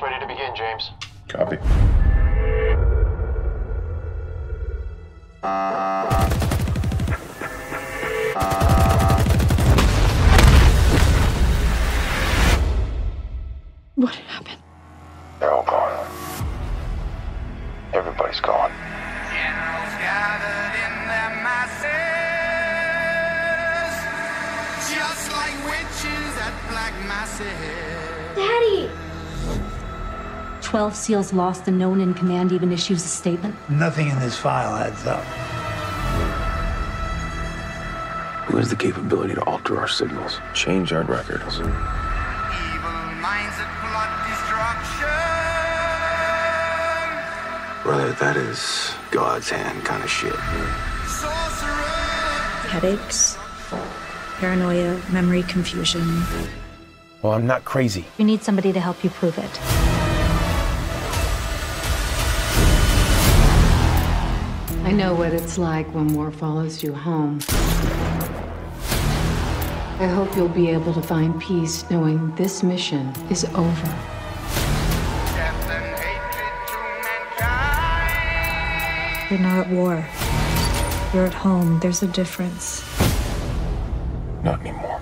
ready to begin, James. Copy. What happened? They're all gone. Everybody's gone. Generals gathered in their masses, just like witches at black masses. Daddy! 12 SEALs lost and no one in command even issues a statement. Nothing in this file adds up. Who has the capability to alter our signals, change our records? Evil minds that plot destruction. Brother, that is God's hand kind of shit. Sorcerer. headaches, paranoia, memory confusion. Well, I'm not crazy. You need somebody to help you prove it. I know what it's like when war follows you home. I hope you'll be able to find peace knowing this mission is over. Death and hatred to mankind. You're not at war. You're at home. There's a difference. Not anymore.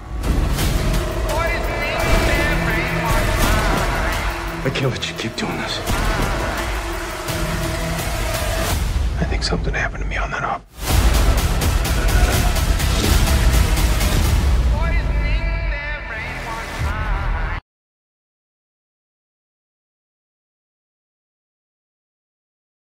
Poisoning everyone's mind. I can't let you keep doing this. Something happened to me on that op.